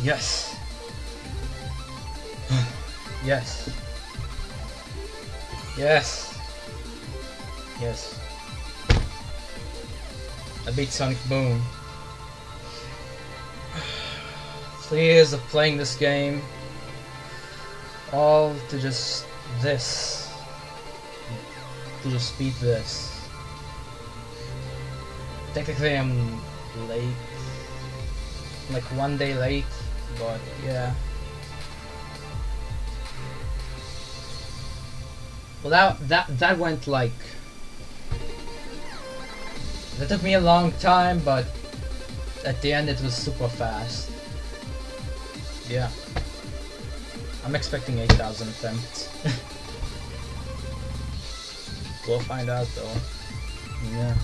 Yes. yes. Yes. Yes. I beat Sonic Boom. Three years of playing this game. All to just this. To just beat this. Technically I'm late. Like one day late, but yeah. Well that that that went like that took me a long time, but at the end it was super fast. Yeah. I'm expecting 8,000 attempts. we'll find out though. Yeah.